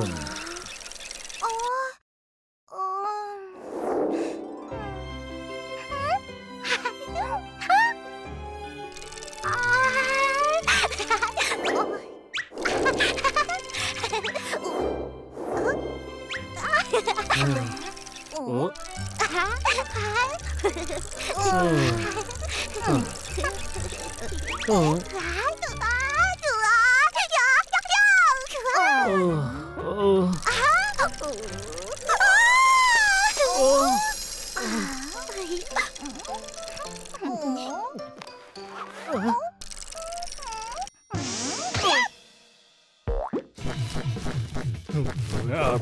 啊哈哈哈哈我嗯嗯。嗯。嗯。嗯。Oh!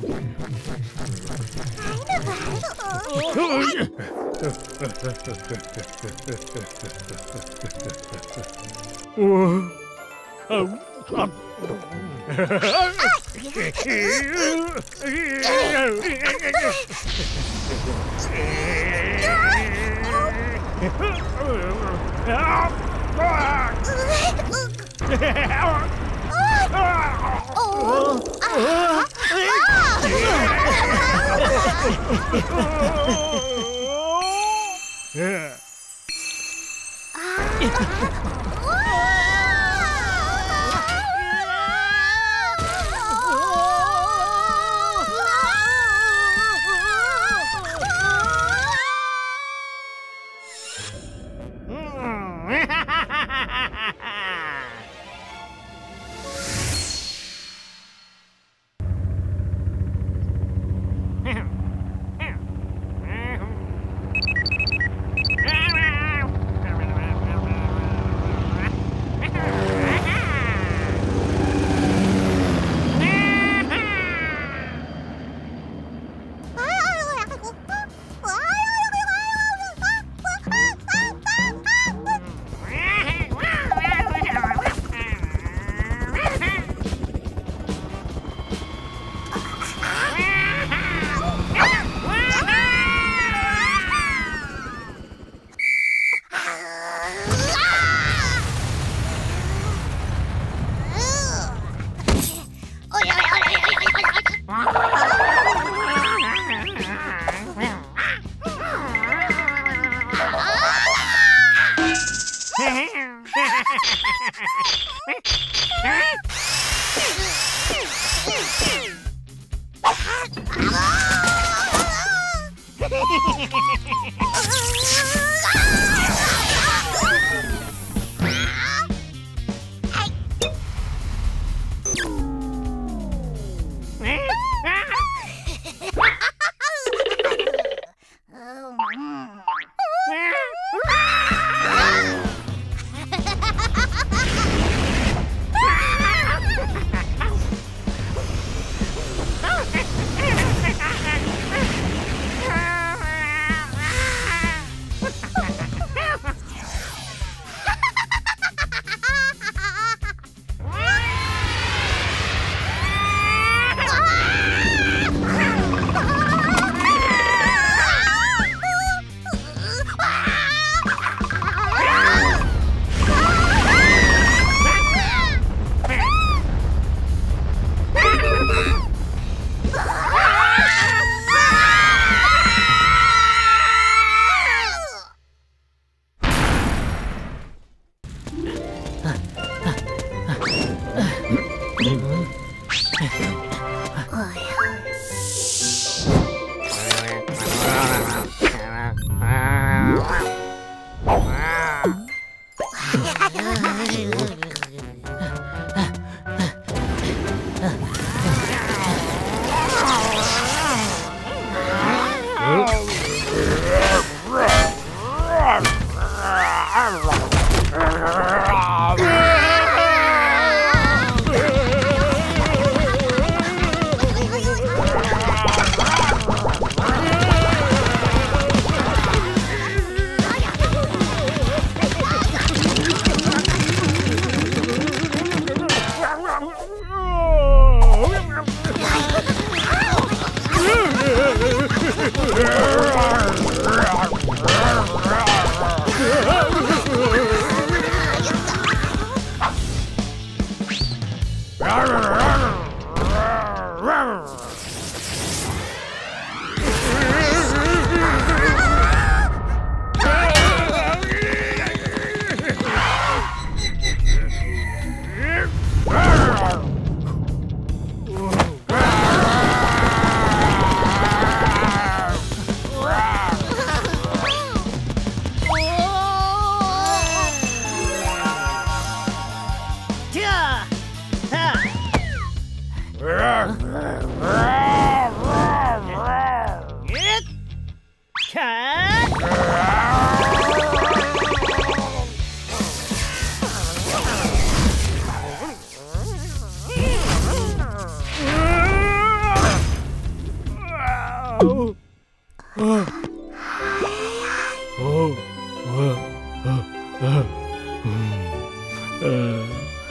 Ah. Ah! Ha ha ha! 诶呀。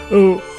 Oh.